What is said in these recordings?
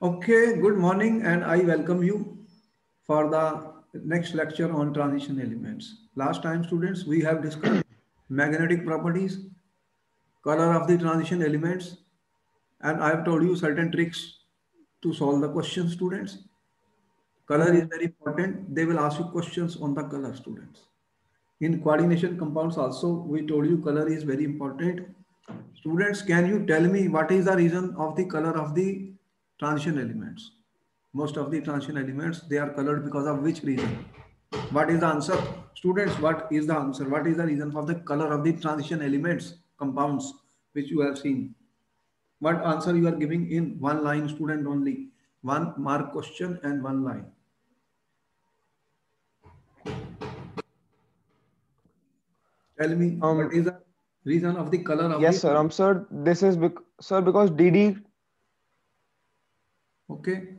Okay, good morning and I welcome you for the next lecture on transition elements. Last time students, we have discussed magnetic properties, color of the transition elements, and I have told you certain tricks to solve the question students. Color is very important. They will ask you questions on the color students. In coordination compounds also, we told you color is very important. Students, can you tell me what is the reason of the color of the transition elements? Most of the transition elements, they are colored because of which reason? What is the answer? Students, what is the answer? What is the reason for the color of the transition elements, compounds, which you have seen? What answer you are giving in one line student only? One mark question and one line. Tell me, Um, what is the reason of the color of Yes, the... sir. Um, sir, this is bec sir because DD. Okay.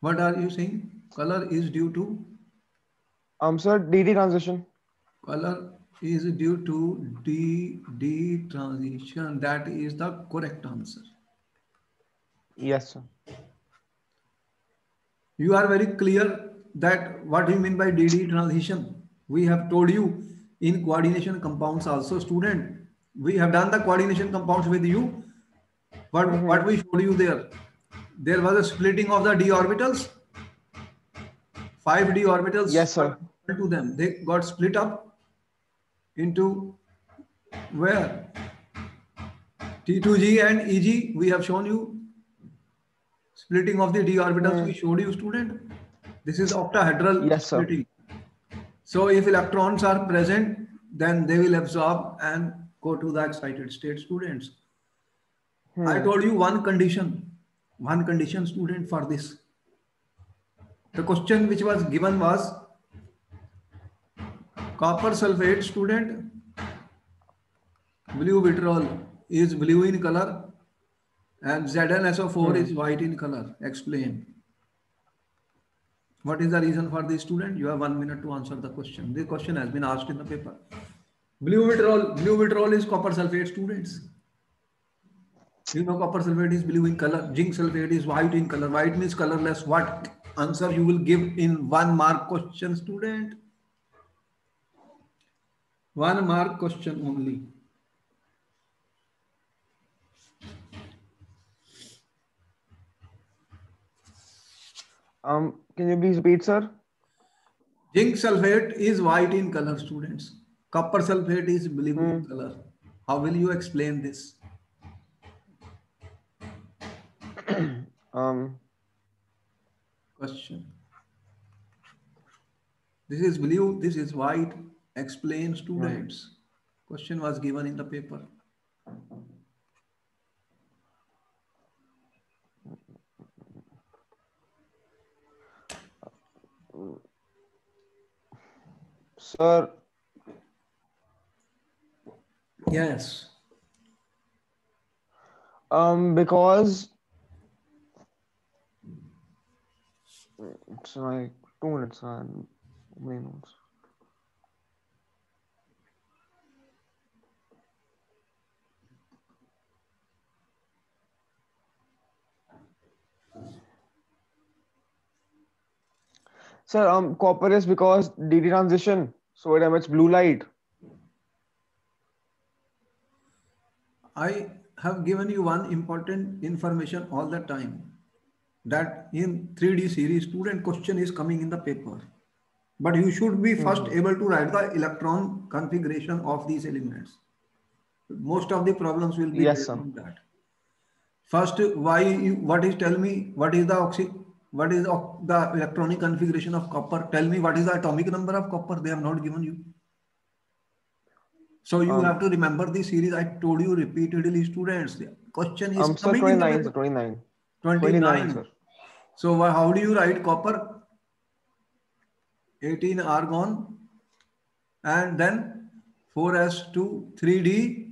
What are you saying? Color is due to? Um, sir, DD transition. Color is due to D, D transition. That is the correct answer. Yes, sir. You are very clear that what you mean by DD transition. We have told you in coordination compounds also student. We have done the coordination compounds with you. What, what we showed you there? There was a splitting of the d orbitals. Five d orbitals. Yes, sir. To them, they got split up into where? T2G and EG. We have shown you splitting of the d orbitals. We hmm. showed you, student. This is octahedral Yes, sir. splitting. So if electrons are present, then they will absorb and go to the excited state students. I hmm. told you one condition, one condition student for this. The question which was given was copper sulfate student, blue vitriol is blue in color and ZnSO4 is hmm. white in color. Explain. What is the reason for this student? You have one minute to answer the question. The question has been asked in the paper. Blue vitriol, blue vitriol is copper sulfate students. You know copper sulfate is blue in color. Zinc sulfate is white in color. White means colorless. What answer you will give in one mark question student? One mark question only. Um, can you please repeat, sir? Zinc sulfate is white in color students. Copper sulfate is blue in color. How will you explain this? Um, Question. This is blue, this is white. Explain students. Question was given in the paper. sir, Yes. um, because it's like two minutes and many notes. Sir, um, copper is because DD transition, so it emits blue light. I have given you one important information all the time that in 3D series student question is coming in the paper. But you should be first able to write the electron configuration of these elements. Most of the problems will be Yes, on that. First, why you, what is tell me what is the oxy what is the, the electronic configuration of copper? Tell me what is the atomic number of copper? They have not given you. So you Um, have to remember the series. I told you repeatedly, students. The question is Um, sir, coming in the 29, sir, paper. 29. 29. 29, sir. So how do you write copper? 18 argon and then 4s2 3d.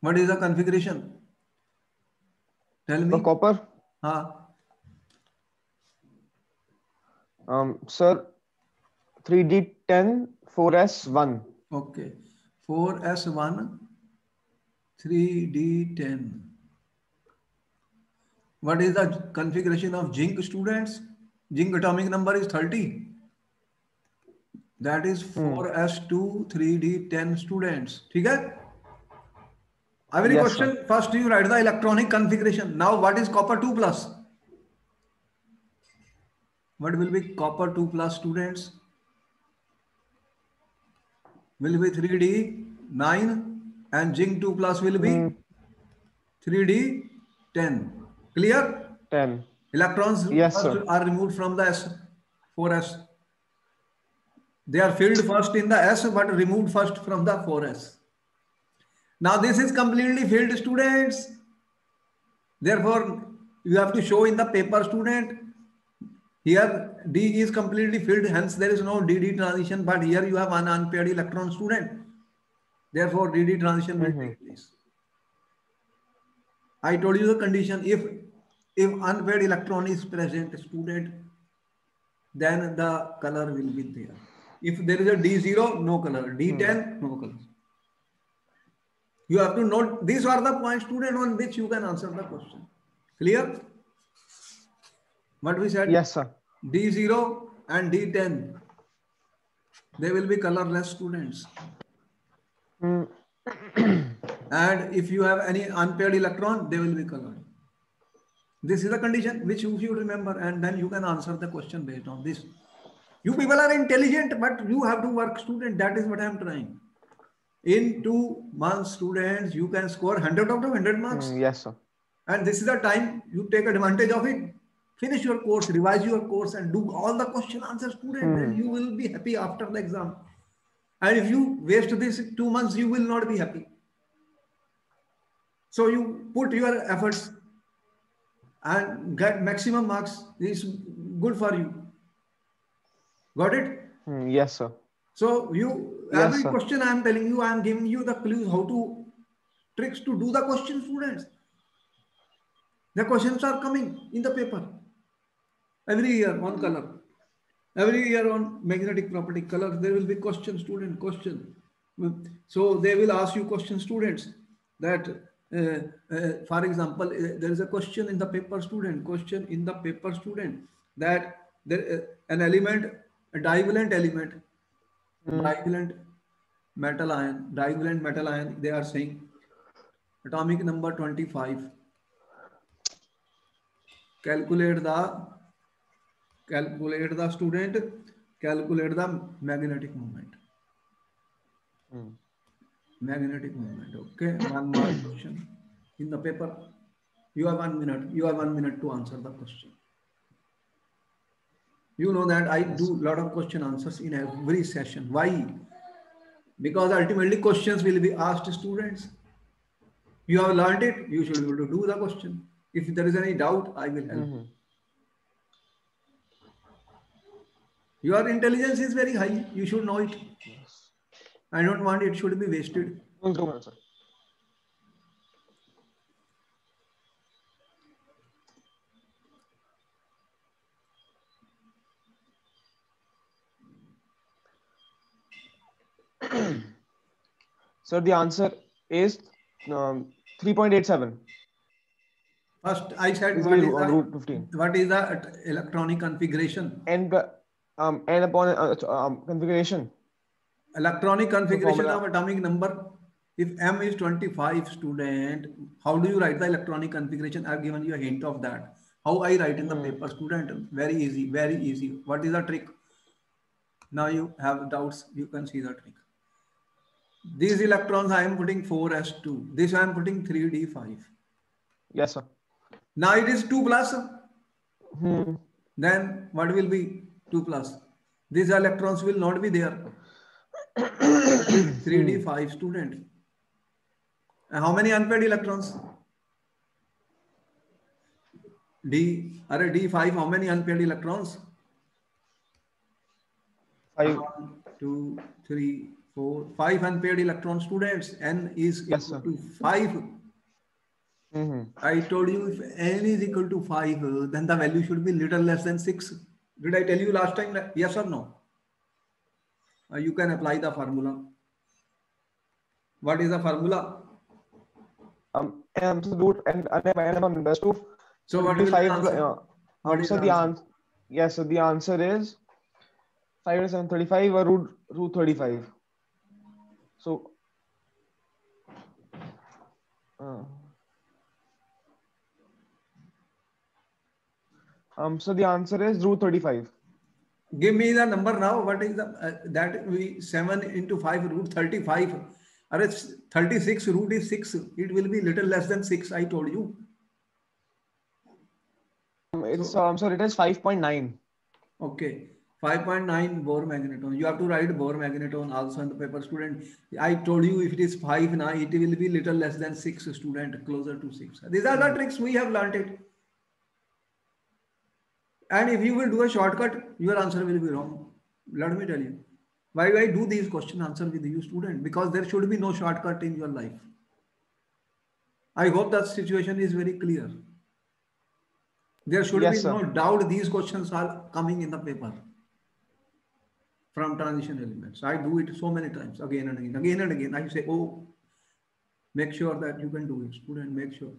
What is the configuration? Tell me. The copper, Huh? um, sir, 3D10, 4S1. Okay. 4s1 3d10. What is the configuration of zinc students? Zinc atomic number is 30. That is 4s2 3d10 students. Okay? Every Yes, question, first you write the electronic configuration. Now what is copper 2 plus? What will be copper 2 plus students? Will be 3D 9 and zinc 2 plus will be Hmm. 3D 10. Clear? 10. Electrons Yes, sir. are removed from the S 4S. They are filled first in the S but removed first from the 4S. Now this is completely filled students. Therefore, you have to show in the paper student. Here D is completely filled, hence there is no DD transition, but here you have an unpaired electron student. Therefore, DD transition will mm-hmm. take place. I told you the condition. If if unpaired electron is present student then the color will be there. If there is a d0 no color. D10 no color. You have to note these are the points student on which you can answer the question. Clear? What we said? Yes, sir. d0 and d10 they will be colorless students. Hmm. and if you have any unpaired electron they will be colored. This is the condition which you should remember and then you can answer the question based on this. You people are intelligent but you have to work student. That is what i am trying. In two months students you can score 100 out of 100 marks. Hmm, Yes, sir. and this is the time you take advantage of it. Finish your course revise your course and do all the question answer student then you will be happy after the exam. And if you waste this two months you will not be happy so you put your efforts and get maximum marks is good for you got it Hmm, Yes, sir. so you Yes, every sir. question I am telling you, I am giving you the clues how to tricks to do the question, students. The questions are coming in the paper. Every year, one color. Every year on magnetic property color, there will be question, student, question. So they will ask you question, students. That, for example, uh, there is a question in the paper, student. Question in the paper, student. That there uh, an element, a divalent element, mm. divalent metal ion, divalent metal ion. They are saying atomic number 25 calculate the calculate the student calculate the magnetic moment Hmm. Magnetic moment okay? One more question. In the paper you have one minute you have one minute to answer the question. You know that i do lot of question answers in every session. Why? Because ultimately questions will be asked to students. You have learned it you should be able to do the question. If there is any doubt i will help. Mhm. your intelligence is very high you should know it i don't want it should be wasted Two two minutes, sir. So the answer is um, 3.87. first i said Is what is, the, root 15. what is the electronic configuration And the- um, and upon uh, um, configuration. Electronic configuration of atomic number. If m is 25 student how do you write the electronic configuration? I've given you a hint of that. How i write in the paper student? Very easy very easy. What is the trick? Now you have doubts you can see the trick. These electrons i am putting 4s2 this i am putting 3d5 Yes, sir. now it is 2 plus. Hmm. then what will be 2 plus? These electrons will not be there 3d5 student and how many unpaired electrons d are d5 how many unpaired electrons Five. One, two, three, four, five unpaired electron students n is Yes, equal sir. to 5 Mhm. I told you if n is equal to 5, uh, then the value should be little less than 6. Did I tell you last time? Yes or no? Uh, you can apply the formula. What is the formula? Um, absolute and on best of So what the answer? uh, What um, is so the answer? answer yes so the answer is 5 into 7 35 or root root 35 so uh, um so the answer is root 35 Give me the number now. What is the uh, that we seven into five root thirty five? Or it's thirty six root is six. It will be little less than six. I told you. It's um so it is 5.9 Okay. 5.9 Bohr magneton. You have to write Bohr magneton also in the paper, student. I told you if it is 5 now, it will be little less than 6 student, closer to 6. These are the tricks we have learned it. And if you will do a shortcut, your answer will be wrong. Let me tell you. Why I do these question answer with you student? Because there should be no shortcut in your life. I hope that situation is very clear. There should Yes, be sir. no doubt these questions are coming in the paper from transition elements. I do it so many times, again and again, again and again. I say, oh, make sure that you can do it, student, make sure.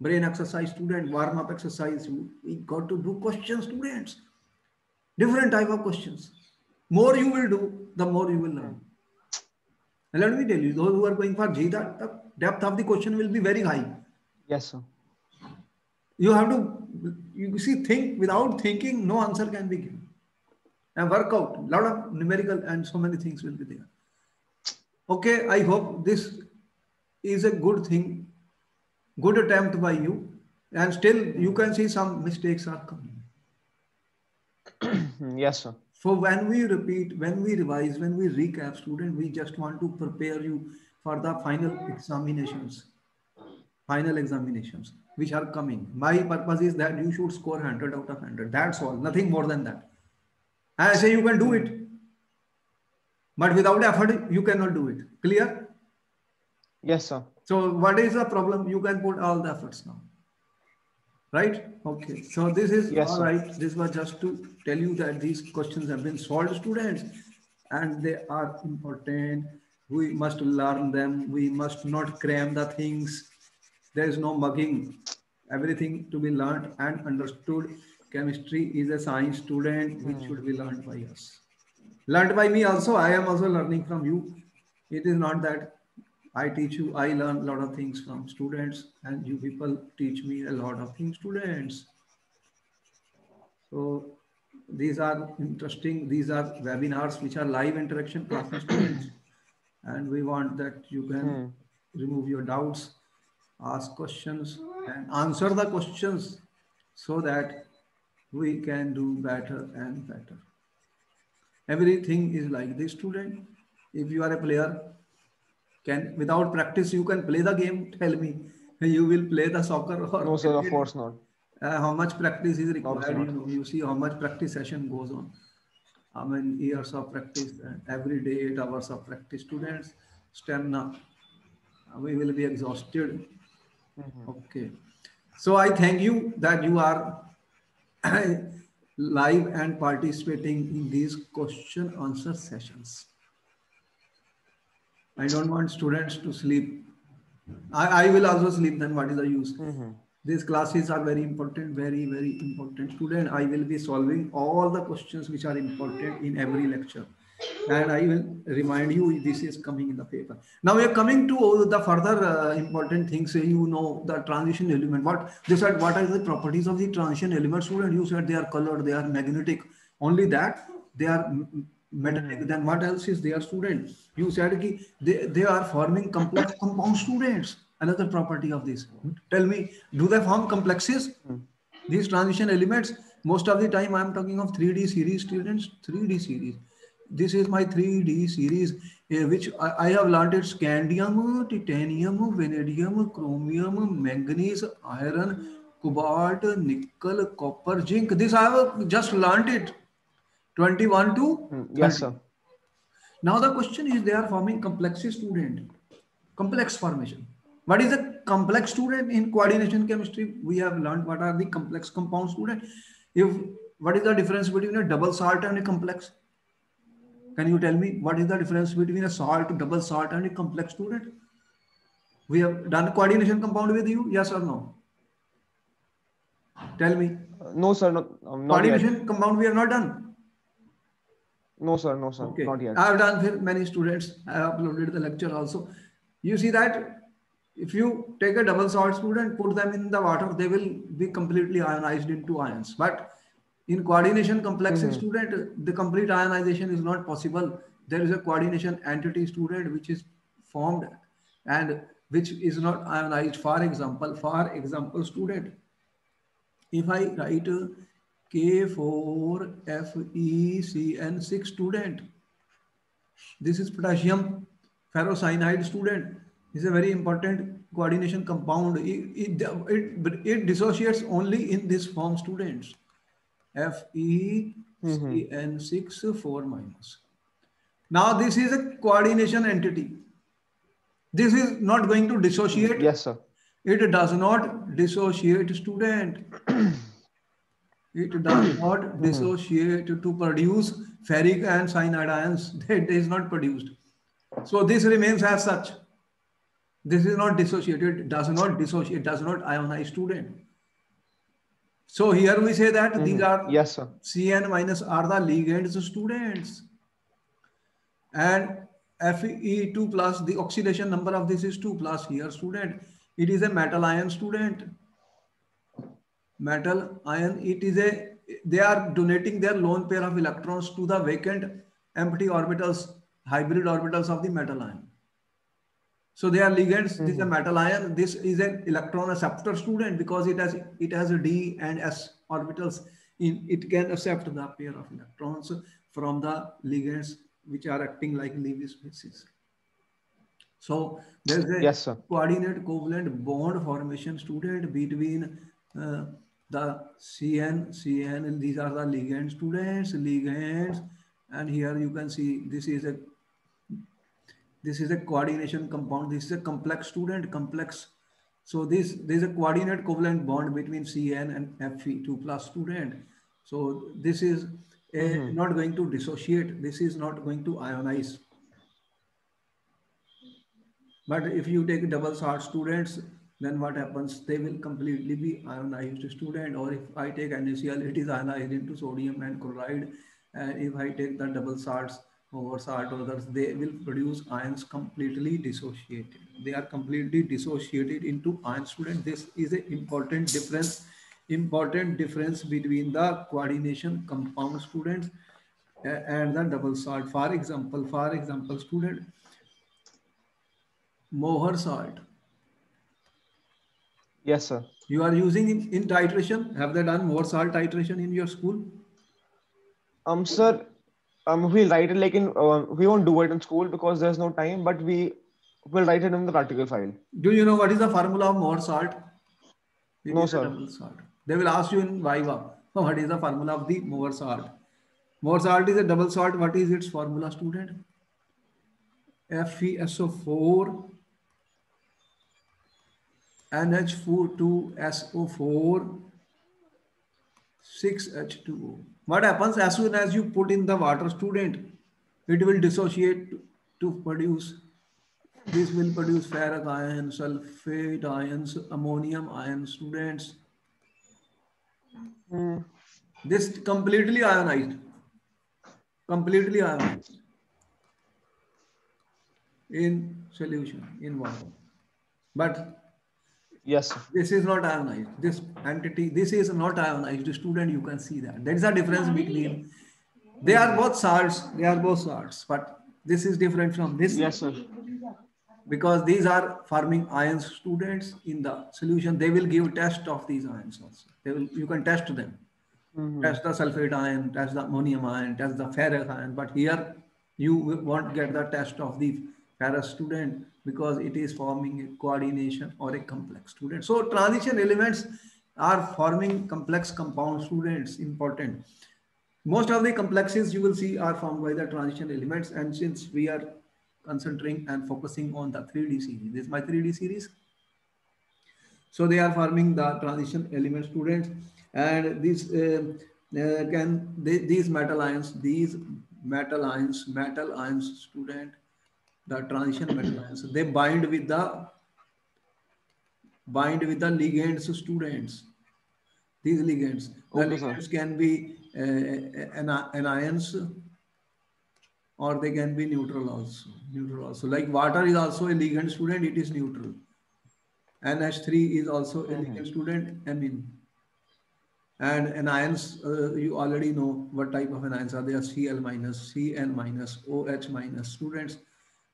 Brain exercise, student, warm up exercise. We got to do questions, students. Different type of questions. More you will do, the more you will learn. And let me tell you, those who are going for GDA, the depth of the question will be very high. yes sir You have to, you see, think without thinking, no answer can be given. And work out, a lot of numerical and so many things will be there. Okay, I hope this is a good thing, good attempt by you. And still, you can see some mistakes are coming. yes sir So when we repeat, when we revise, when we recap, student, we just want to prepare you for the final examinations, final examinations which are coming. My purpose is that you should score 100 out of 100. That's all, nothing more than that. And I say you can do it, but without effort, you cannot do it. Clear? Yes sir So what is the problem? You can put all the efforts now. Right? Okay. So this is Yes, all sir. right. This was just to tell you that these questions have been solved, students, and they are important. We must learn them. We must not cram the things. There is no mugging. Everything to be learned and understood. Chemistry is a science student which hmm. should be learned by us. Learned by me also. I am also learning from you. It is not that I teach you, I learn a lot of things from students, and you people teach me a lot of things, students. So these are interesting. These are webinars which are live interaction classes, students, and we want that you can hmm. remove your doubts, ask questions, and answer the questions so that we can do better and better. Everything is like this, student. If you are a player, can without practice you can play the game. Tell me, you will play the soccer or no sir of course not Uh, how much practice is required? You know, you see how much practice session goes on. I mean, years of practice? And every day, eight hours of practice. Students, stamina. Uh, We will be exhausted. Okay. So I thank you that you are live and participating in these question answer sessions. I don't want students to sleep. I, I will also sleep, then what is the use? These classes are very important, very, very important. Student, I will be solving all the questions which are important in every lecture. And I will remind you this is coming in the paper. Now we are coming to the further uh, important things. You know the transition element. What they said, what are the properties of the transition element? Student, you said they are colored, they are magnetic. Only that they are metallic. Then what else is there, student? You said ki they, they are forming complex compound students. Another property of this. Tell me, do they form complexes? These transition elements, most of the time I'm talking of 3D series students, 3D series. This is my 3D series, eh, which I, I have learned it scandium, titanium, vanadium, chromium, manganese, iron, cobalt, nickel, copper, zinc. This I have just learned it. 21 to Hmm, yes 30. sir Now the question is they are forming complex student. Complex formation. What is a complex student in coordination chemistry? We have learned what are the complex compound student. If what is the difference between a double salt and a complex? Can you tell me what is the difference between a salt, double salt, and a complex student? We have done coordination compound with you, yes or no? Tell me. No, sir. No, um, not yet. Coordination compound we have not done. No, sir. No, sir. Okay. Not yet. I have done for many students. I have uploaded the lecture also. You see that if you take a double salt student, put them in the water, they will be completely ionized into ions. But in coordination complex Mhm. student, the complete ionization is not possible. There is a coordination entity student which is formed and which is not ionized. For example, for example, student, if I write uh, K4FeCN6 student, this is potassium ferrocyanide student. Is a very important coordination compound. It, it, it, it dissociates only in this form students. FeCN6 4 minus. Now this is a coordination entity. This is not going to dissociate. Yes, sir. It does not dissociate student. It does not dissociate to produce ferric and cyanide ions. That is not produced. So this remains as such. This is not dissociated. It does not dissociate. It does not ionize student. So here we say that mm-hmm. these are Yes, sir. Cn minus are the ligands students. And Fe2 plus the oxidation number of this is 2 plus here student. It is a metal ion student. Metal ion, it is a, they are donating their lone pair of electrons to the vacant empty orbitals, hybrid orbitals of the metal ion. So they are ligands. This is a metal ion. This is an electron acceptor student because it has it has a d and s orbitals. In it can accept the pair of electrons from the ligands which are acting like Lewis bases. So there's a Yes, coordinate covalent bond formation student between uh, the CN, CN, and these are the ligand students, ligands, and here you can see this is a this is a coordination compound. This is a complex student, complex. So this there is a coordinate covalent bond between CN and Fe2 plus student. So this is a, mm-hmm. not going to dissociate. This is not going to ionize. But if you take double salt students, then what happens? They will completely be ionized student. Or if I take NaCl, it is ionized into sodium and chloride. And if I take the double salts over salt others, they will produce ions completely dissociated. They are completely dissociated into ion student. This is an important difference, important difference between the coordination compound students and the double salt. For example, for example, student, Mohr salt. Yes, sir. You are using in, in titration. Have they done Mohr salt titration in your school? Um, sir, um, we'll write it like in, uh, we won't do it in school because there's no time, but we will write it in the practical file. Do you know what is the formula of Mohr salt? It No, sir. Salt. They will ask you in Viva. oh, What is the formula of the Mohr salt? Mohr salt is a double salt. What is its formula, student? FeSO4 NH2SO4 6H2O. What happens as soon as you put in the water student, it will dissociate to produce, this will produce ferric ions, sulfate ions, ammonium ions students. Hmm. This completely ionized, completely ionized in solution, in water. But Yes, this is not ionized. This entity, this is not ionized. The student, you can see that. There is a difference between, they are both salts, they are both salts, but this is different from this Yes, sir. because these are forming ions students in the solution. They will give test of these ions also. They will, you can test them. Mhm. Test the sulfate ion, test the ammonium ion, test the ferric ion. But here you won't get the test of the ferrous student because it is forming a coordination or a complex student. So transition elements are forming complex compound students important. Most of the complexes you will see are formed by the transition elements. And since we are concentrating and focusing on the 3D series, this is my 3D series. So they are forming the transition element students and these uh, uh, can they, these metal ions, these metal ions, metal ions student, the transition metal ions, they bind with the bind with the ligands students These ligands. The Okay, sir. ligands can be uh, an- anions or they can be neutral also. Neutral also. Like water is also a ligand student, it is neutral. NH3 is also a ligand student, amine. And anions, uh, you already know what type of anions are there, Cl minus, Cn minus, OH minus students.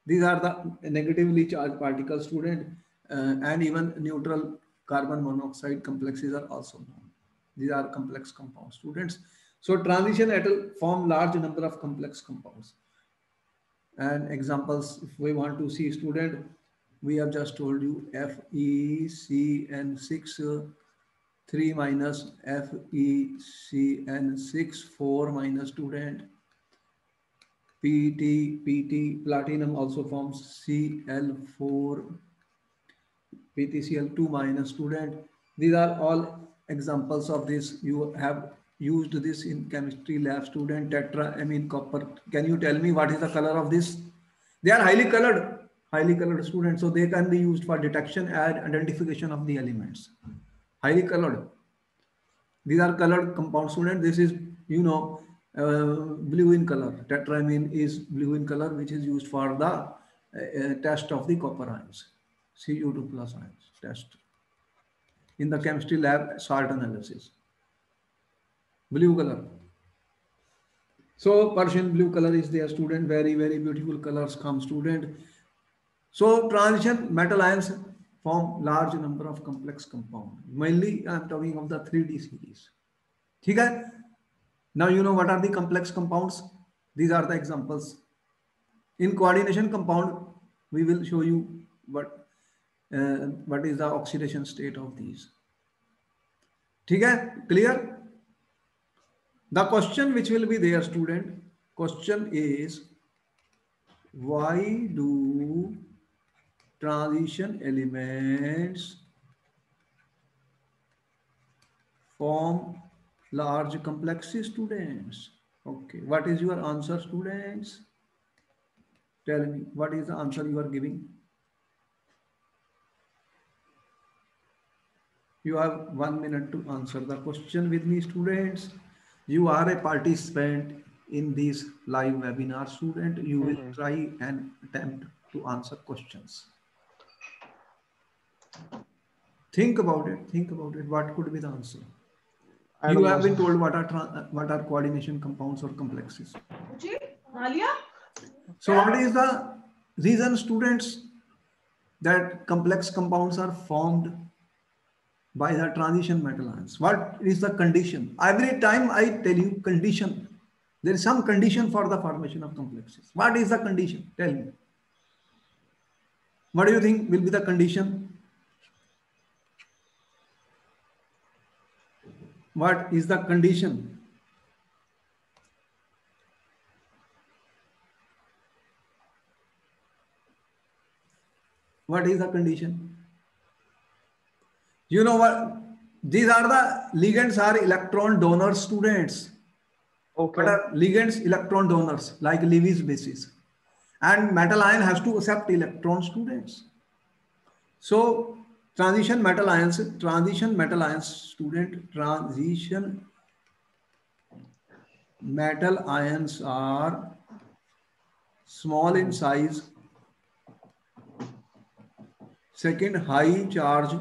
These are the negatively charged particle student uh, and even neutral carbon monoxide complexes are also known. These are complex compound students. So transition atal form large number of complex compounds. And examples, if we want to see student, we have just told you FeCN6, uh, 3 minus FeCN6, 4 minus student. PT, PT, platinum also forms Cl4, PTCl2 minus student. These are all examples of this. You have used this in chemistry lab student, tetra, tetraamine copper. Can you tell me what is the color of this? They are highly colored, highly colored students. So they can be used for detection and identification of the elements. Highly colored. These are colored compound student. This is, you know, blue in color. Tetraamine is blue in color, which is used for the uh, uh, test of the copper ions, Cu2 plus ions test. In the chemistry lab, salt analysis. Blue color. So Prussian blue color is their student. Very, very beautiful colors come student. So transition metal ions form large number of complex compound. Mainly I am talking of the 3D series. Okay? Now you know what are the complex compounds. These are the examples. In coordination compound, we will show you what, uh, what is the oxidation state of these. Okay? Clear? The question which will be there student, question is, why do transition elements form large complexes students? Okay, what is your answer students? Tell me, what is the answer you are giving? You have one minute to answer the question with me students. You are a participant in this live webinar student. You will Mhm. try and attempt to answer questions. Think about it. Think about it. What could be the answer? you have been told what are what are coordination compounds or complexes. So what is the reason students that complex compounds are formed by the transition metal ions? What is the condition? Every time I tell you condition, there is some condition for the formation of complexes. What is the condition? Tell me. What do you think will be the condition What is the condition? What is the condition? You know what? These are the ligands are electron donor students. Okay. What are uh, ligands? Electron donors, like Lewis basis. And metal ion has to accept electron students. So transition metal ions, transition metal ions student, transition metal ions are small in size. Second, high charge,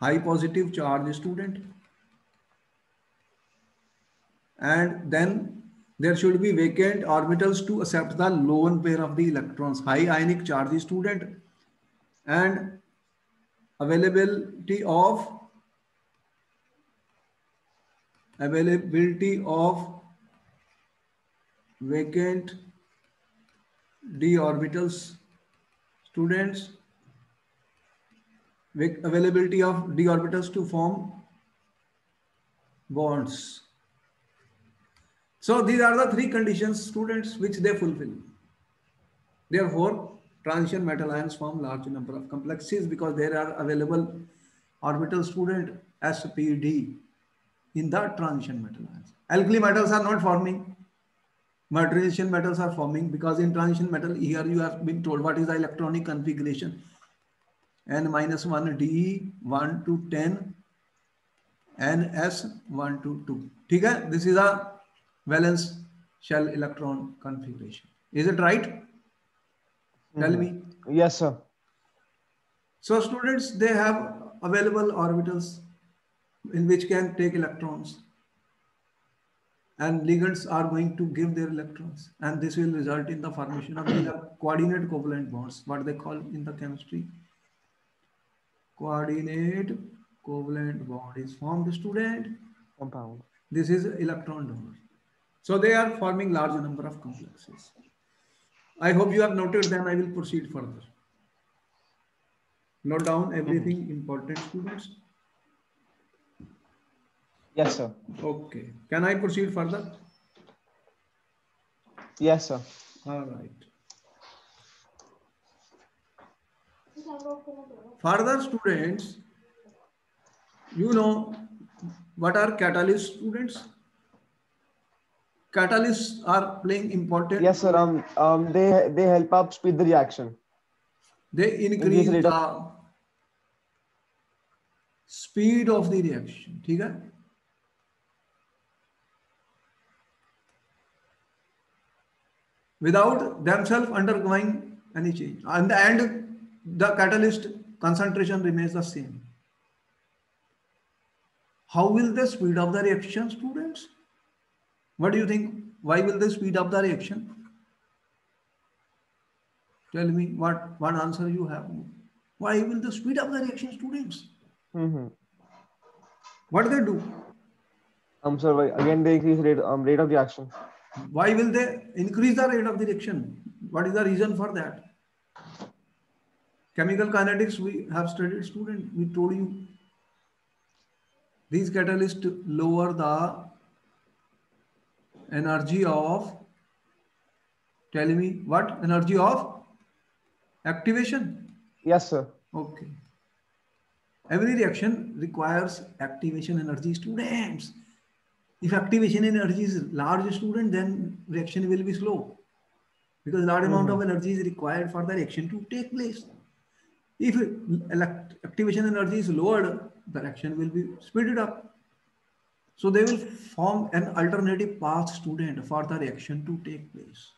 high positive charge student. And then there should be vacant orbitals to accept the lone pair of the electrons, high ionic charge student. And availability of availability of vacant d orbitals students availability of d orbitals to form bonds. So these are the three conditions students which they fulfill. Therefore transition metal ions form large number of complexes because there are available orbital student SPD in the transition metal ions. Alkali metals are not forming. Metallization metals are forming because in transition metal here you have been told what is the electronic configuration. N minus one d 1 to 10 n s 1 to 2. Okay? This is a valence shell electron configuration. Is it right? Tell Mhm. me. Yes, sir. so students they have available orbitals in which can take electrons. And ligands are going to give their electrons. And this will result in the formation of are coordinate covalent bonds what they call in the chemistry. Coordinate covalent bond is formed student. Compound. this is electron donor. So they are forming large number of complexes i hope you have noted them i will proceed further. Note down everything important students? Yes, sir. okay. Can i proceed further? Yes, sir. all right. Further students you know what are catalyst students catalysts are playing important yes sir. Um, um they they help up speed the reaction. They increase the speed of the reaction. Okay. without themselves undergoing any change. And the end the catalyst concentration remains the same. How will the speed of the reaction students? What do you think? Why will they speed up the reaction? Tell me what what answer you have. Why will they speed up the reaction students Mm-hmm. what do they do? Um, sir. why- Again, they increase rate um rate of the reaction. why will they increase the rate of the reaction? What is the reason for that? Chemical kinetics we have studied student we told you. These catalysts lower the energy of tell me what energy of activation Yes, sir. Okay. Every reaction requires activation energy students. If activation energy is large student, then reaction will be slow. Because large amount of mm-hmm. energy is required for the reaction to take place. If elect- activation energy is lowered, the reaction will be speeded up. So they will form an alternative path student for the reaction to take place.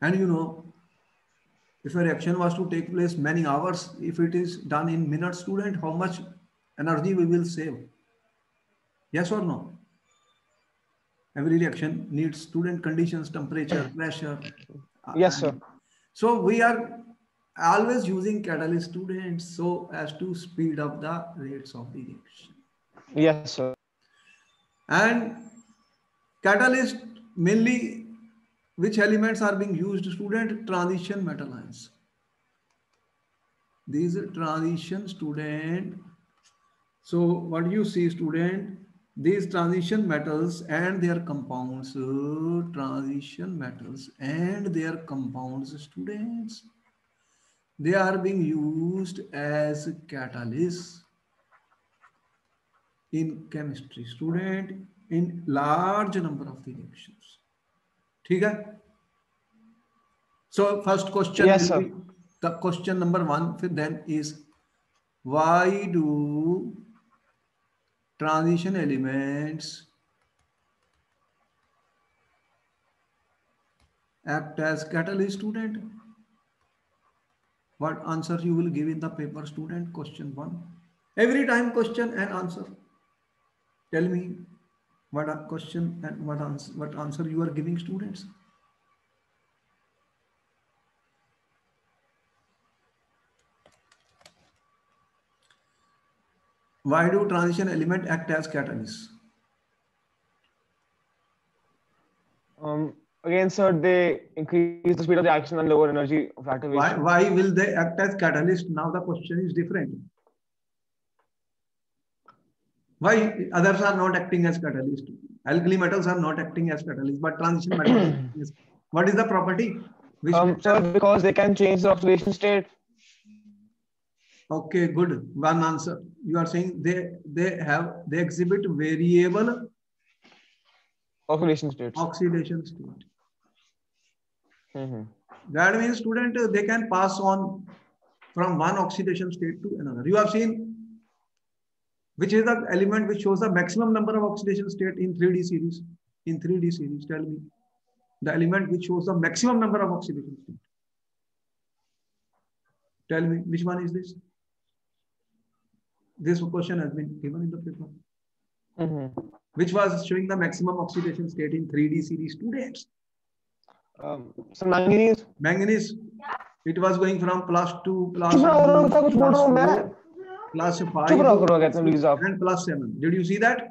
And you know, if a reaction was to take place many hours, if it is done in minutes, student, how much energy we will save? Yes or no? Every reaction needs student conditions, temperature, pressure. Yes, sir. So we are always using catalyst students so as to speed up the rates of the reaction. Yes, sir. And catalyst mainly which elements are being used student transition metal ions. These are transition student so what you see student these transition metals and their compounds transition metals and their compounds students they are being used as catalysts in chemistry student in large number of the reactions ठीक है so first question Yes, will sir. be the question number one then is why do transition elements act as catalyst student what answer you will give in the paper student question one every time question and answer tell me what a question and what answer what answer you are giving students. Why do transition element act as catalyst? Um, again, sir, they increase the speed of the action and lower energy of why, activation. why will they act as catalyst? Now the question is different why others are not acting as catalyst? Alkali metals are not acting as catalyst but transition metals what is the property? Which Um, sir, because they can change the oxidation state. okay good. One answer. You are saying they they have they exhibit variable Oxidation states. oxidation state. Mhm. that means student they can pass on from one oxidation state to another. You have seen Which is the element which shows the maximum number of oxidation state in 3D series? In 3D series, tell me. The element which shows the maximum number of oxidation state. Tell me, which one is this? This question has been given in the paper. Mm -hmm. Which was showing the maximum oxidation state in 3D series students. Um, so manganese. Manganese. It was going from plus two, plus, two, plus, four, plus five, and plus seven. Did you see that?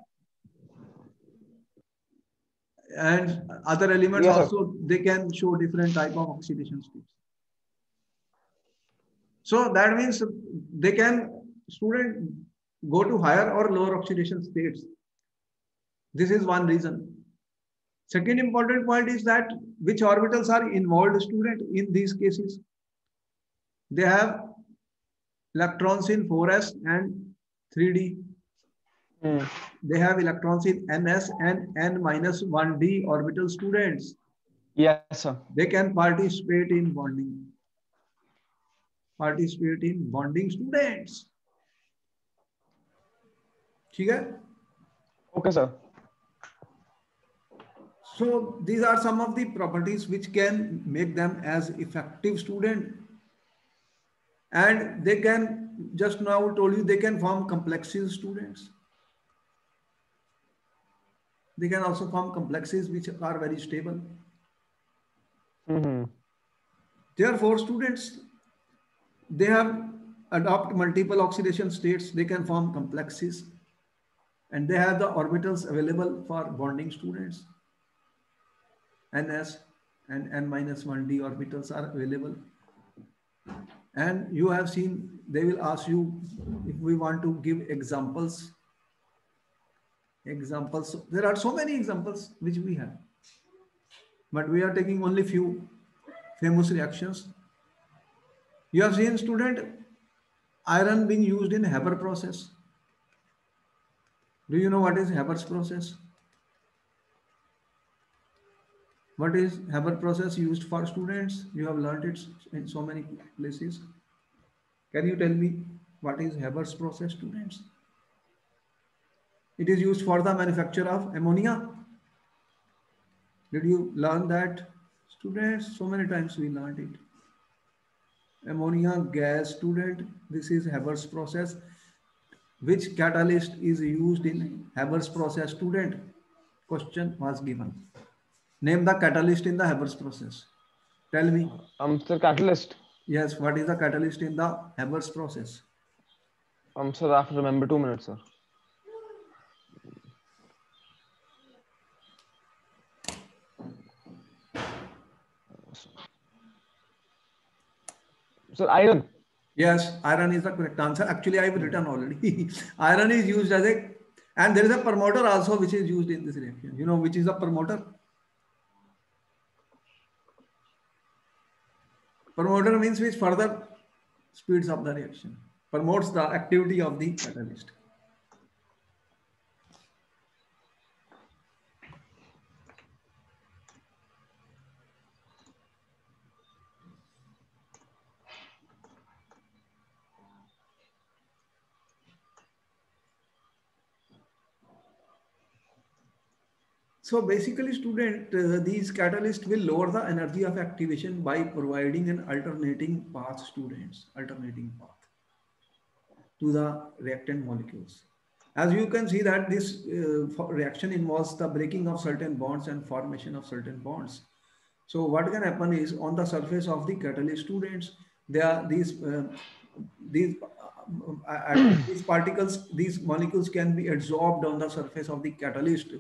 And other elements yes, also they can show different type of oxidation states. So that means they can student go to higher or lower oxidation states. This is one reason. Second important point is that which orbitals are involved student in these cases. They have electrons in 4s and 3d. Mm. They have electrons in ns and n minus 1d orbital students. Yes, sir. They can participate in bonding. Participate in bonding students. ठीक है? Okay, sir. So these are some of the properties which can make them as effective student. and they can, just now told you, they can form complexes students. They can also form complexes which are very stable. Mm -hmm. Therefore, students, they have adopt multiple oxidation states. They can form complexes and they have the orbitals available for bonding students ns and n minus 1d orbitals are available. And you have seen, they will ask you if we want to give examples. Examples, there are so many examples which we have. But we are taking only few famous reactions. You have seen student, iron being used in Haber process. Do you know what is Haber's process? What is Haber process used for students? You have learned it in so many places. Can you tell me what is Haber's process students? It is used for the manufacture of ammonia. Did you learn that students? So many times we learned it. Ammonia gas student, this is Haber's process. Which catalyst is used in Haber's process student? Question was given. Name the catalyst in the Haber's process. Tell me. Um, sir, catalyst. Yes, what is the catalyst in the Haber's process? Um, sir, I have to remember two minutes, sir. Sir, iron. Yes, iron is the correct answer. Actually, I've written already. iron is used as a, and there is a promoter also which is used in this reaction. You know which is a promoter? Promoter means which further speeds up the reaction, promotes the activity of the catalyst. So basically student, uh, these catalysts will lower the energy of activation by providing an alternating path students, alternating path to the reactant molecules. As you can see that this uh, reaction involves the breaking of certain bonds and formation of certain bonds. So what can happen is on the surface of the catalyst students, there are these, uh, these, uh, uh these particles, these molecules can be absorbed on the surface of the catalyst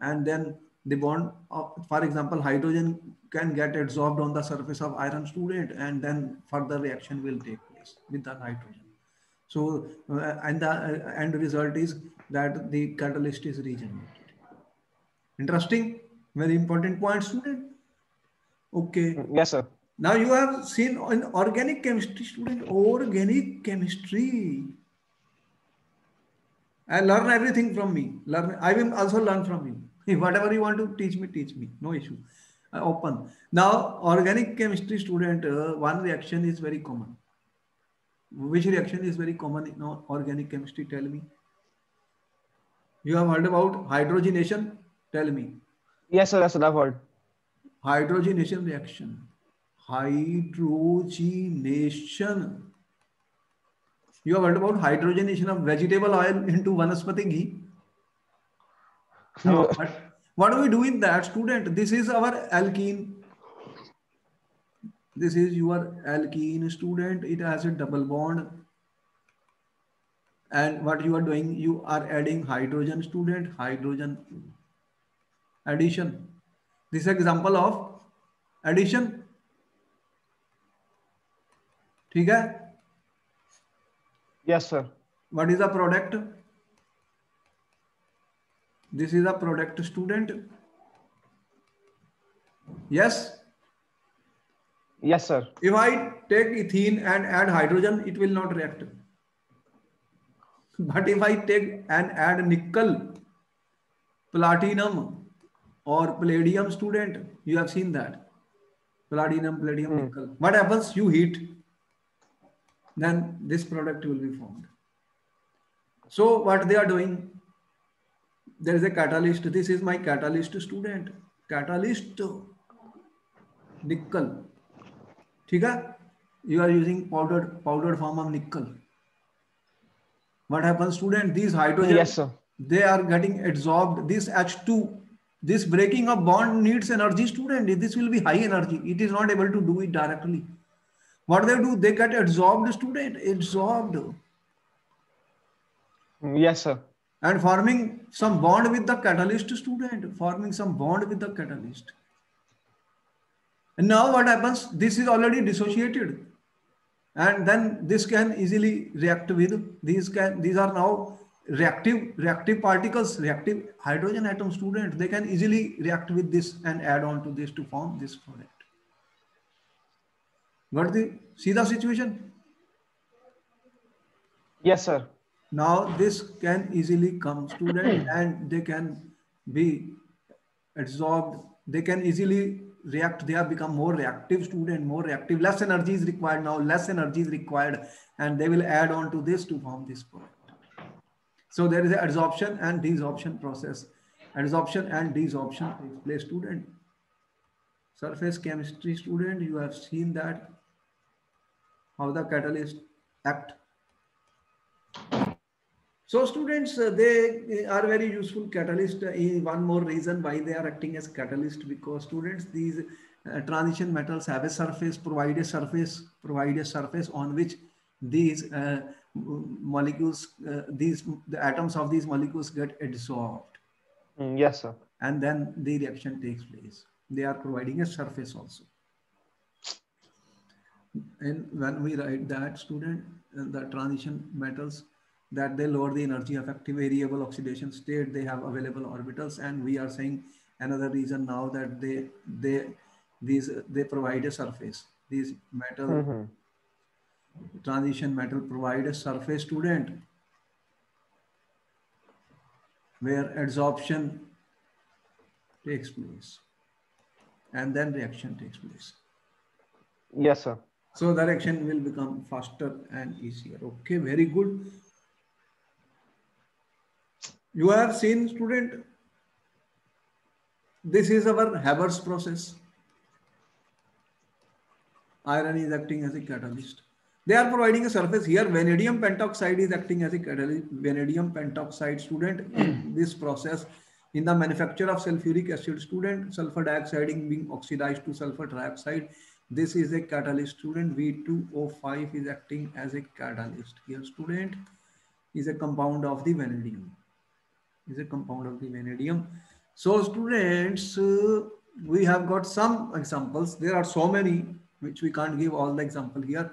and then the bond of, for example, hydrogen can get absorbed on the surface of iron student and then further reaction will take place with the nitrogen. So, uh, and the uh, end result is that the catalyst is regenerated. Interesting, very important point student. Okay. Yes, sir. Now you have seen in organic chemistry student, organic chemistry. I learn everything from me. Learn, I will also learn from you. Whatever you want to teach me, teach me. No issue. I open. Now, organic chemistry student, uh, one reaction is very common. Which reaction is very common in organic chemistry? Tell me. You have heard about hydrogenation? Tell me. Yes, sir. That's what I've heard. Hydrogenation reaction. Hydrogenation. You have heard about hydrogenation of vegetable oil into vanaspati ghee? No. But what do we do in that, student? This is our alkene. This is your alkene, student. It has a double bond and what you are doing you are adding hydrogen student hydrogen addition this is example of addition ठीक है yes sir what is the product This is a product student yes yes sir if i take ethene and add hydrogen it will not react but if I take and add nickel, platinum or palladium student, you have seen that. Platinum, palladium, mm. nickel. What happens? You heat. Then this product will be formed. So what they are doing, there is a catalyst. This is my catalyst student. Catalyst nickel. ठीक You are using powdered powdered form of nickel. What happens student? These hydrogen yes sir. they are getting absorbed this h2 this breaking of bond needs energy student. This will be high energy. It is not able to do it directly. What they do they get absorbed student. Absorbed yes sir and forming some bond with the catalyst student forming some bond with the catalyst. And now what happens? This is already dissociated. And then this can easily react with these can these are now reactive reactive particles reactive hydrogen atom student. They can easily react with this and add on to this to form this product. Got the see the situation? Yes sir now this can easily come student hmm. and they can be absorbed they can easily react they have become more reactive student more reactive less energy is required now less energy is required and they will add on to this to form this product. So there is an adsorption and desorption process. Adsorption and desorption takes place student. Surface chemistry student you have seen that how the catalyst act so students, uh, they are very useful catalyst. Uh, one more reason why they are acting as catalyst because students, these uh, transition metals have a surface, provide a surface, provide a surface on which these uh, molecules, uh, these the atoms of these molecules get adsorbed. Mm, yes, sir. And then the reaction takes place. They are providing a surface also. And when we write that student, the transition metals that they lower the energy effective variable oxidation state. They have available orbitals. And we are saying another reason now that they they these they provide a surface. These metal mm -hmm. transition metal provide a surface student where adsorption takes place and then reaction takes place. Yes sir. So the reaction will become faster and easier. Okay very good you have seen student, this is our Haber's process. Iron is acting as a catalyst. They are providing a surface here. Vanadium pentoxide is acting as a catalyst. Vanadium pentoxide student in this process in the manufacture of sulfuric acid student, sulfur dioxide being oxidized to sulfur trioxide. This is a catalyst student. V2O5 is acting as a catalyst. Here student is a compound of the vanadium is a compound of the vanadium. So students, uh, we have got some examples. There are so many which we can't give all the example here.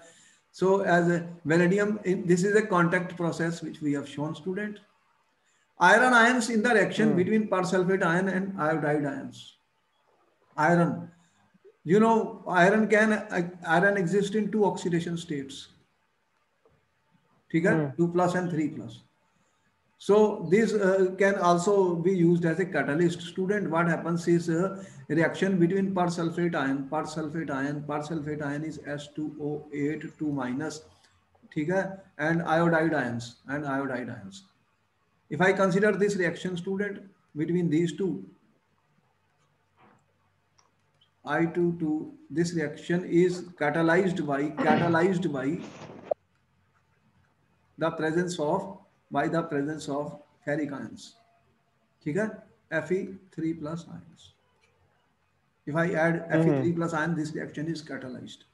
So as a vanadium, this is a contact process which we have shown student. Iron ions in the reaction hmm. between persulfate ion and iodide ions. Iron. You know, iron can iron exist in two oxidation states. Figure hmm. 2 plus and 3 plus. So this uh, can also be used as a catalyst. Student, what happens is a reaction between persulfate ion, persulfate ion, persulfate ion is S2O8 2 minus, and iodide ions and iodide ions. If I consider this reaction student between these two, I2 to this reaction is catalyzed by catalyzed by the presence of by the presence of ferric ions. Okay? Fe3 plus ions. If I add Fe3 mm -hmm. plus ion, this reaction is catalyzed.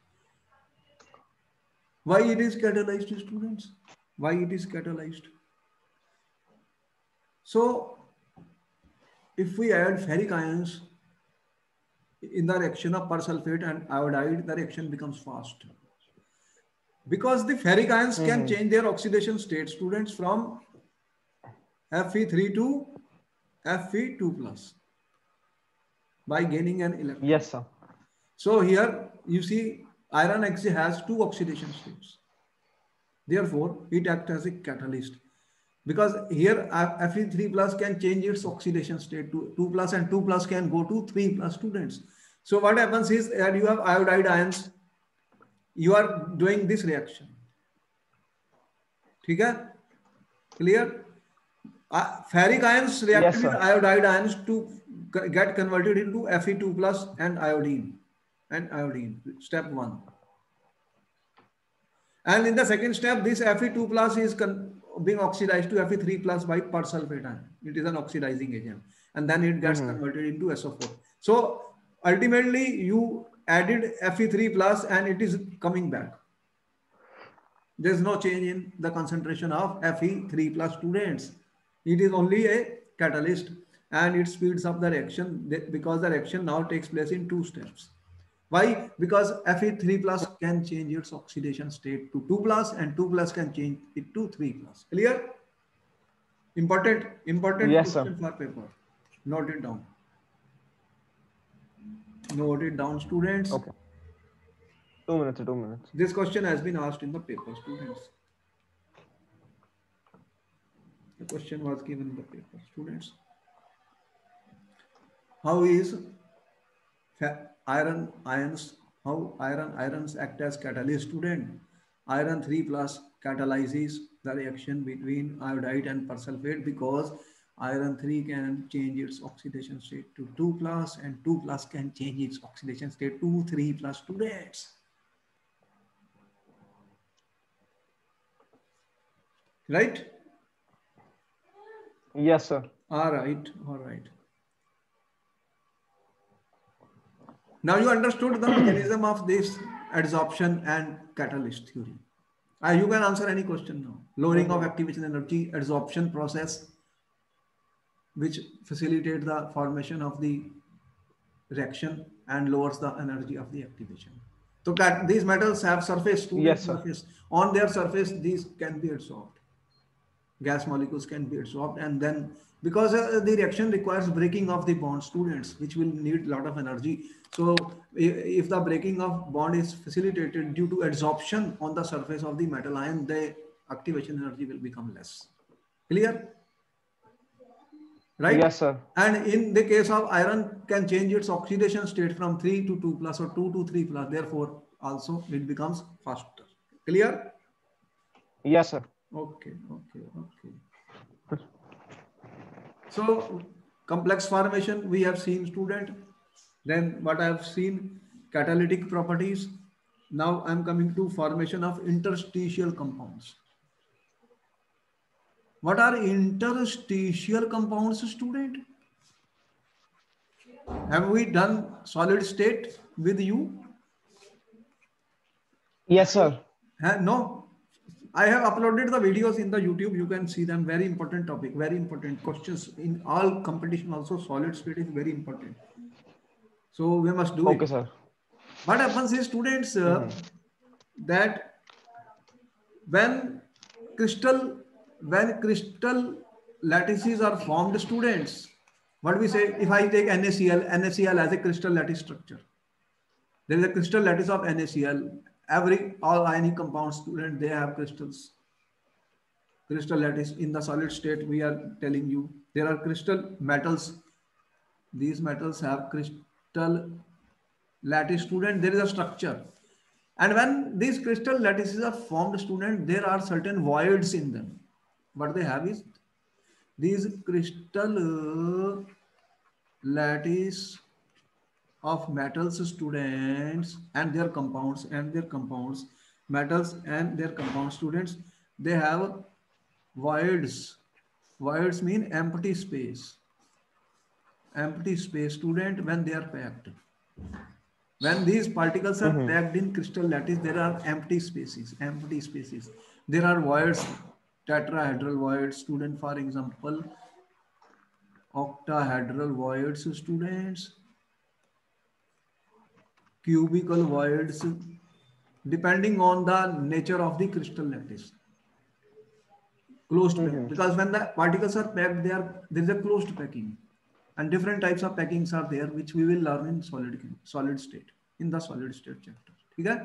Why it is catalyzed, students? Why it is catalyzed? So, if we add ferric ions in the reaction of persulfate and iodide, the reaction becomes fast. Because the ferric ions mm can change their oxidation state, students, from Fe3 to Fe2 plus by gaining an electron. Yes, sir. So here you see iron actually has two oxidation states. Therefore, it acts as a catalyst because here Fe3 plus can change its oxidation state to 2 plus and 2 plus can go to 3 plus students. So what happens is that you have iodide ions, you are doing this reaction. Okay? Clear? Uh, ferric ions react yes, with iodide ions to get converted into Fe2 plus and iodine and iodine, step one. And in the second step, this Fe2 plus is being oxidized to Fe3 plus by persulfate ion. It is an oxidizing agent. And then it gets mm -hmm. converted into SO4. So ultimately you added Fe3 plus and it is coming back. There's no change in the concentration of Fe3 plus students. It is only a catalyst and it speeds up the reaction because the reaction now takes place in two steps. Why? Because Fe3 plus can change its oxidation state to 2 plus and 2 plus can change it to 3 plus. Clear? Important, important yes, sir. for paper. Note it down. Note it down, students. Okay. Two minutes, two minutes. This question has been asked in the paper, students. The question was given in the paper, students how is iron ions how iron ions act as catalyst student iron 3 plus catalyzes the reaction between iodide and persulfate because iron 3 can change its oxidation state to 2 plus and 2 plus can change its oxidation state to 3 plus students right yes sir all right all right Now you understood the mechanism of this adsorption and catalyst theory. Uh, you can answer any question now. Lowering of activation energy, adsorption process, which facilitate the formation of the reaction and lowers the energy of the activation. So that these metals have surface, to yes, surface. On their surface, these can be adsorbed. Gas molecules can be adsorbed and then because uh, the reaction requires breaking of the bond students which will need a lot of energy so if the breaking of bond is facilitated due to adsorption on the surface of the metal ion the activation energy will become less clear right yes sir and in the case of iron can change its oxidation state from 3 to 2 plus or 2 to 3 plus therefore also it becomes faster clear yes sir okay okay okay so complex formation we have seen student. Then what I have seen catalytic properties. Now I'm coming to formation of interstitial compounds. What are interstitial compounds student? Have we done solid state with you? Yes, sir. no, I have uploaded the videos in the YouTube. You can see them. Very important topic. Very important questions in all competition. Also, solid state is very important. So we must do okay, it. Okay, sir. What happens is students uh, mm -hmm. that when crystal when crystal lattices are formed, students, what we say? If I take NaCl, NaCl as a crystal lattice structure. There is a crystal lattice of NaCl every all ionic compound student they have crystals. Crystal lattice in the solid state we are telling you. There are crystal metals. These metals have crystal lattice student there is a structure. And when these crystal lattices are formed student there are certain voids in them what they have is these crystal uh, lattice of metals students and their compounds and their compounds metals and their compound students they have voids. Voids mean empty space. Empty space student when they are packed. When these particles are Mhm. packed in crystal lattice there are empty spaces empty spaces. There are voids tetrahedral voids student for example octahedral voids students cubical voids depending on the nature of the crystal lattice closed. Mhm. because when the particles are packed they are there is a closed packing and different types of packings are there which we will learn in solid solid state in the solid state chapter okay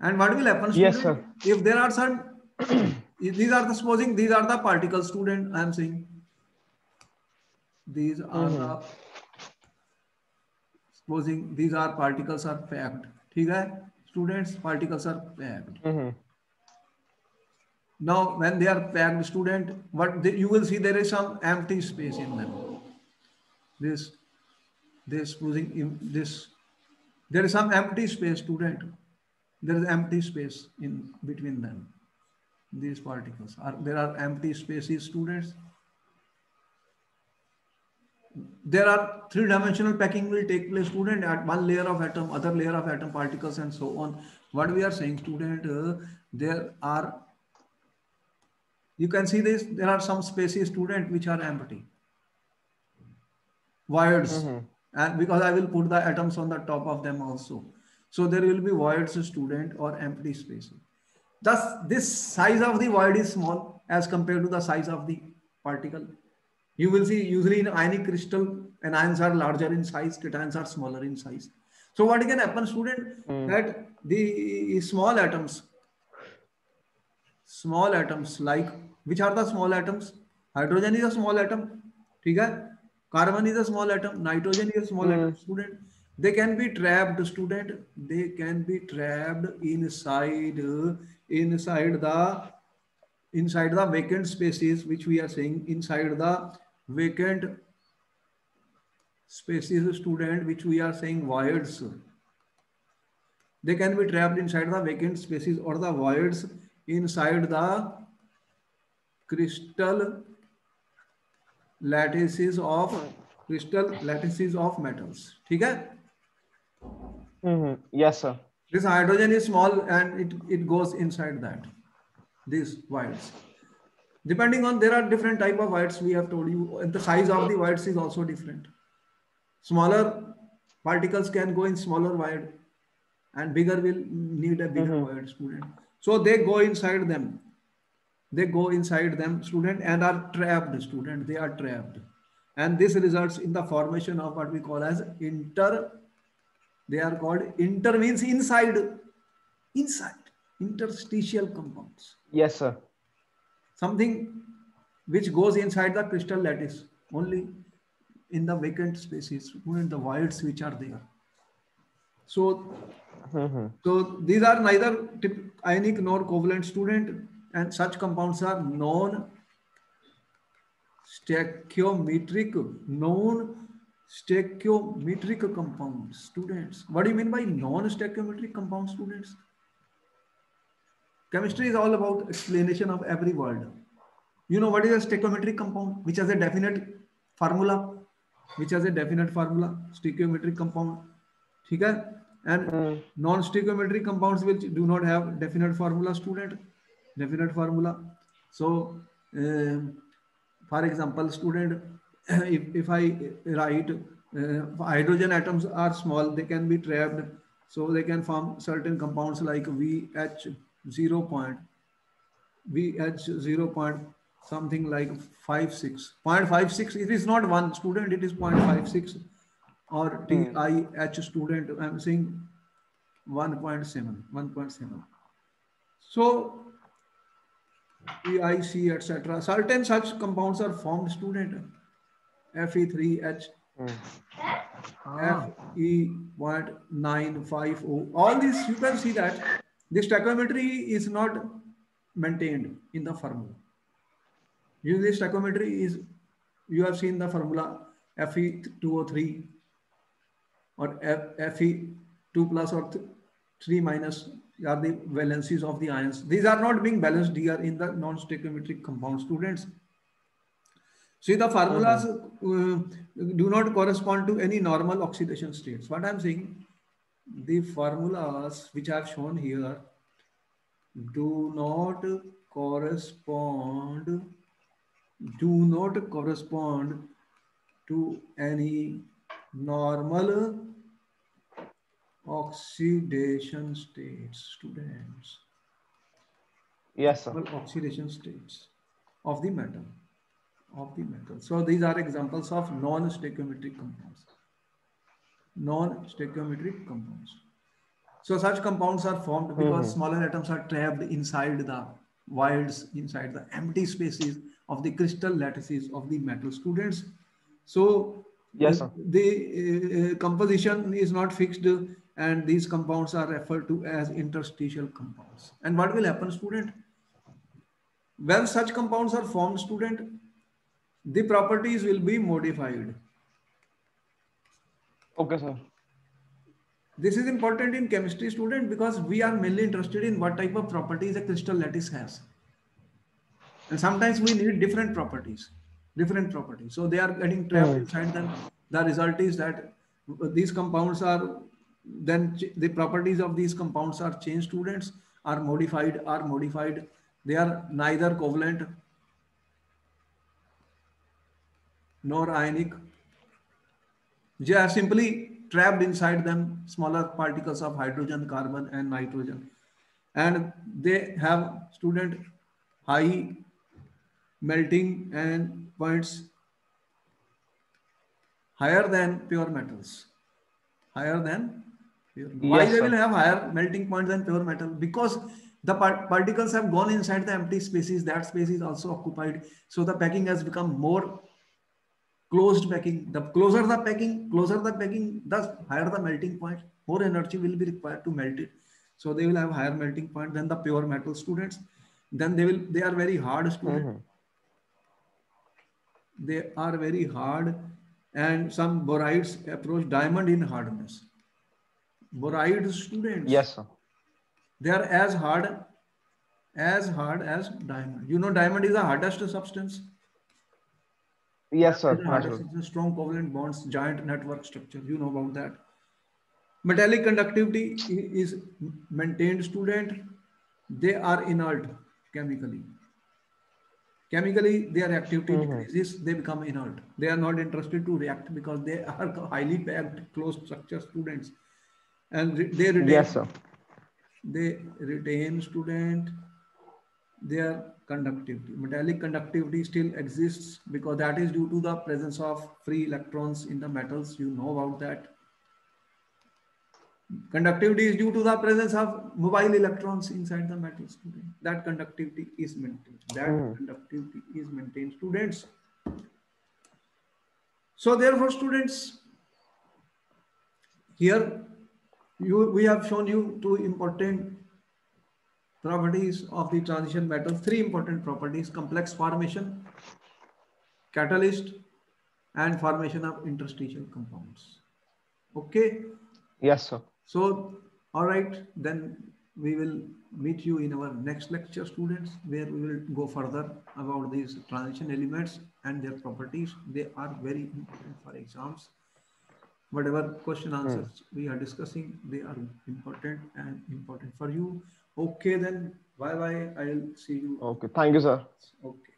and what will happen Yes, student? if there are some these are the supposing these are the particles student i am saying these are Mhm. the supposing these are particles are packed ठीक है students particles are packed Mhm. now when they are packed student what they, you will see there is some empty space in them this this supposing in this there is some empty space student there is empty space in between them these particles are there are empty spaces students? There are three dimensional packing will take place student at one layer of atom other layer of atom particles and so on. What we are saying student uh, there are you can see this there are some spaces student which are empty. Voids. Mhm. and because i will put the atoms on the top of them also. So there will be voids student or empty spaces Thus, this size of the void is small as compared to the size of the particle. You will see usually in ionic crystal, anions are larger in size, cations are smaller in size. So what can happen, student, mm. that the small atoms, small atoms like, which are the small atoms? Hydrogen is a small atom, okay? carbon is a small atom, nitrogen is a small mm. atom, student. They can be trapped, student. They can be trapped inside inside the inside the vacant spaces which we are saying inside the vacant spaces student which we are saying voids they can be trapped inside the vacant spaces or the voids inside the crystal lattices of crystal lattices of metals ठीक है Mhm. Yes, sir. This hydrogen is small and it, it goes inside that these voids. depending on there are different type of voids we have told you. And the size of the voids is also different. Smaller particles can go in smaller void and bigger will need a bigger Mhm. void student. So they go inside them. They go inside them student and are trapped student. They are trapped. And this results in the formation of what we call as inter they are called inter means inside inside interstitial compounds Yes, sir. something which goes inside the crystal lattice only in the vacant spaces in the voids which are there so Mhm. so these are neither ionic nor covalent student and such compounds are known stoichiometric known Stoichiometric compounds, students. What do you mean by non-stoichiometric compound students? Chemistry is all about explanation of every word. You know what is a stoichiometric compound, which has a definite formula, which has a definite formula, stoichiometric compound. Okay? And mm. non-stoichiometric compounds which do not have definite formula, student, definite formula. So, um, for example, student if, if i write uh, hydrogen atoms are small they can be trapped so they can form certain compounds like vh 0 point vh 0 point something like 56 0.56 it is not one student it is 0.56 or TIH student, I'm saying 1.7, 1.7. So PIC, etc. Certain such compounds are formed, student. Fe3H, Mm. Fe.950. All this, you can see that this stoichiometry is not maintained in the formula. Usually stoichiometry is, you have seen the formula Fe2O3 or Fe2 plus or 3 minus are the valencies of the ions. These are not being balanced here in the non-stoichiometric compound students. See the formulas uh -huh. uh, do not correspond to any normal oxidation states. What I'm saying, the formulas which I have shown here do not correspond, do not correspond to any normal oxidation states, students. Yes, sir. Oxidation states of the metal of the metal. So these are examples of non-stoichiometric compounds. Non-stoichiometric compounds. So such compounds are formed because mm -hmm. smaller atoms are trapped inside the voids, inside the empty spaces of the crystal lattices of the metal students. So yes, sir. the uh, composition is not fixed and these compounds are referred to as interstitial compounds. And what will happen student? When such compounds are formed student, the properties will be modified. Okay, sir. This is important in chemistry student because we are mainly interested in what type of properties a crystal lattice has. And sometimes we need different properties, different properties. So they are getting trapped mm. inside them. The result is that these compounds are, then the properties of these compounds are changed students, are modified, are modified. They are neither covalent nor ionic. They are simply trapped inside them smaller particles of hydrogen, carbon, and nitrogen. And they have student high melting and points higher than pure metals. Higher than pure. Yes, Why they will have higher melting points than pure metal? Because the part particles have gone inside the empty spaces. That space is also occupied. So the packing has become more closed packing. The closer the packing, closer the packing, thus higher the melting point, more energy will be required to melt it. So they will have higher melting point than the pure metal students. Then they will, they are very hard students. Mm -hmm. They are very hard and some borides approach diamond in hardness. Boride students. Yes, sir. They are as hard, as hard as diamond. You know, diamond is the hardest substance Yes, sir. It's a strong covalent bonds, giant network structure. You know about that. Metallic conductivity is maintained student. They are inert chemically. Chemically, their activity mm -hmm. decreases, they become inert. They are not interested to react because they are highly packed, closed structure students. And they retain, yes, sir. they retain student their conductivity. Metallic conductivity still exists because that is due to the presence of free electrons in the metals. You know about that. Conductivity is due to the presence of mobile electrons inside the metals. That conductivity is maintained. That mm. conductivity is maintained. Students. So therefore, students, here you, we have shown you two important properties of the transition metals, three important properties, complex formation, catalyst, and formation of interstitial compounds. Okay? Yes, sir. So, all right, then we will meet you in our next lecture, students, where we will go further about these transition elements and their properties. They are very important for exams. Whatever question hmm. answers mm. we are discussing, they are important and important for you. Okay, then. Bye bye. I'll see you. Okay. Thank you, sir. Okay.